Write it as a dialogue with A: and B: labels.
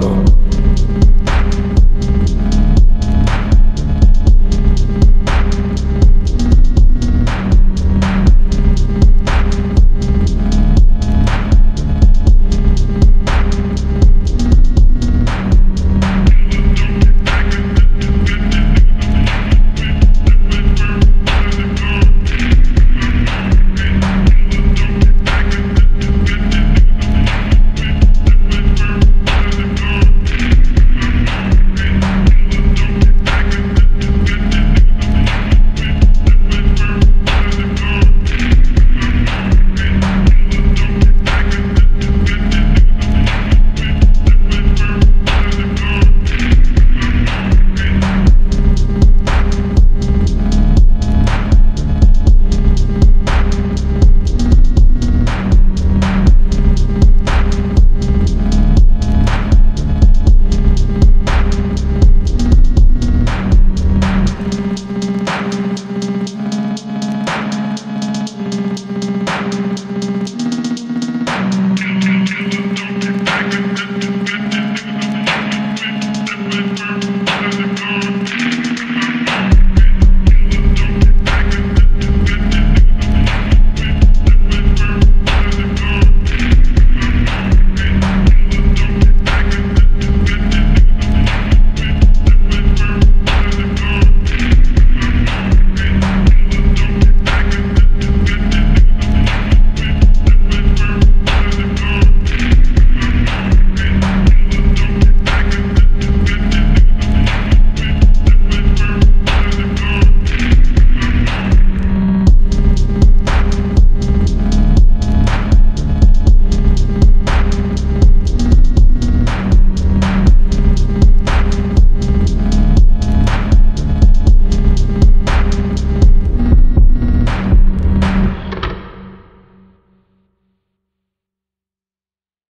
A: Chicago.